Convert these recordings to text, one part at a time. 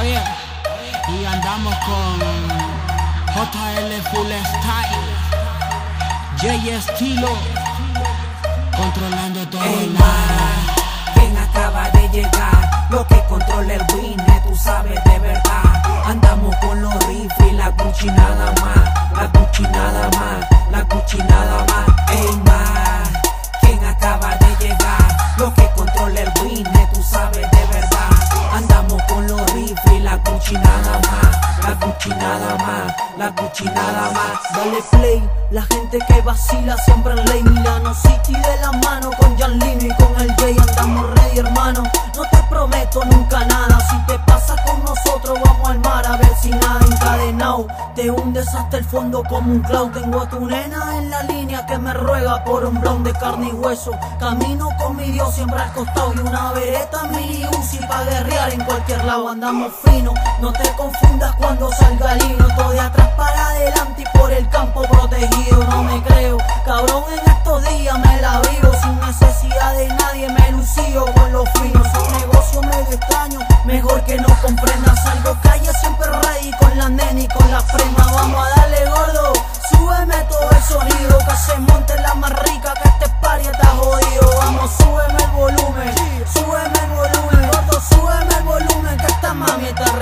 Oye, y andamos con JL Full Style, J Estilo, controlando todo el man, quien acaba de llegar, lo que controla el business, tú sabes de verdad. Andamos con los rifles la Gucci nada más, la Gucci nada más, la Gucci nada más. La Gucci nada más. Dale play, la gente que vacila siempre en ley. Milano City de la mano con Jan Lino y con el Jay. Andamos ready hermano. No te prometo nunca nada, si te pasa con nosotros vamos al mar a ver si nada encadenado Te hundes hasta el fondo como un cloud Tengo a tu nena en la línea que me ruega por un blon de carne y hueso. Camino con mi Dios siempre al costado y una vereta mini Uzi pa' guerrear en cualquier lado. Andamos fino No te confundas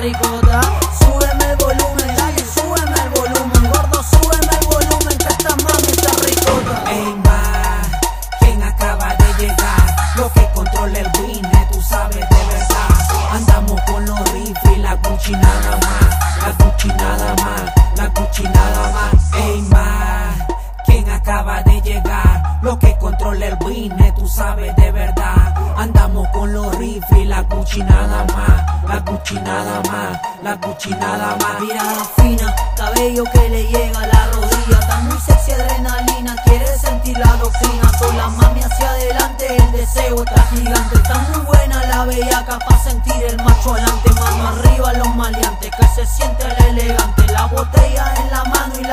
mami está ricota. Súbeme el volumen, dale, súbeme el volumen, gordo, súbeme el volumen, que esta mami está ricota. Ey, ma, quien acaba de llegar, lo que controla el business, tú sabes de verdad. Andamos con los rifles y la Gucci nada más, la Gucci nada más, la Gucci nada más. Ey, ma, quien acaba de llegar, lo que controla el business, tú sabes de verdad. Andamos con los rifles y la Gucci nada más, la Gucci nada más, la Gucci nada más. Mirada fina, cabello que le llega a la rodilla. Está muy sexy adrenalina, quiere sentir la doctrina. Con la mami hacia adelante, el deseo está gigante. Está muy buena la bellaca para sentir el macho adelante. Mano arriba los maleantes, que se siente el elegante. La botella en la mano y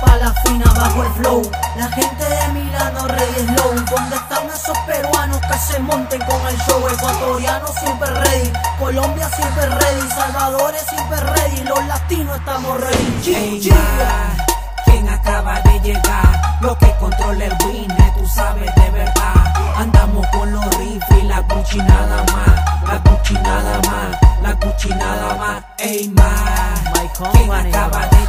pa' la fina. Bajo el flow, la gente de Milano, ready slow. ¿Dónde están esos peruanos que se monten con el show? Ecuatorianos siempre ready, Colombia siempre ready, Salvadores siempre ready, los latinos estamos ready. Chi, Ey, chi. ma, quien acaba de llegar, lo que controla el business, tú sabes de verdad. Andamos con los rifles la Gucci nada más, la Gucci nada más, la Gucci nada más. Ey, ma, My quien company. acaba de llegar,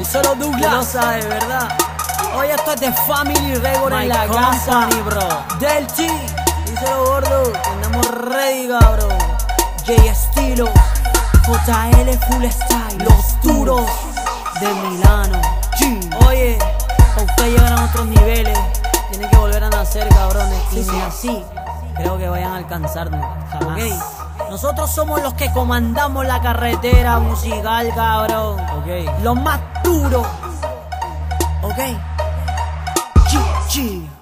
Y solo Douglas. lo sabe, ¿verdad? Oye, esto es de Family Record en la casa. bro. Del T. Díselo gordo. Andamos ready, cabrón. J Estilo. JL Full Style. Los duros de Milano. G. Oye, para ustedes llegar a otros niveles, tienen que volver a nacer, cabrones. y ni así, creo que vayan a alcanzarnos. Jamás. Ok. Nosotros somos los que comandamos la carretera musical, cabrón. Ok. Los más duros. Ok. G, G.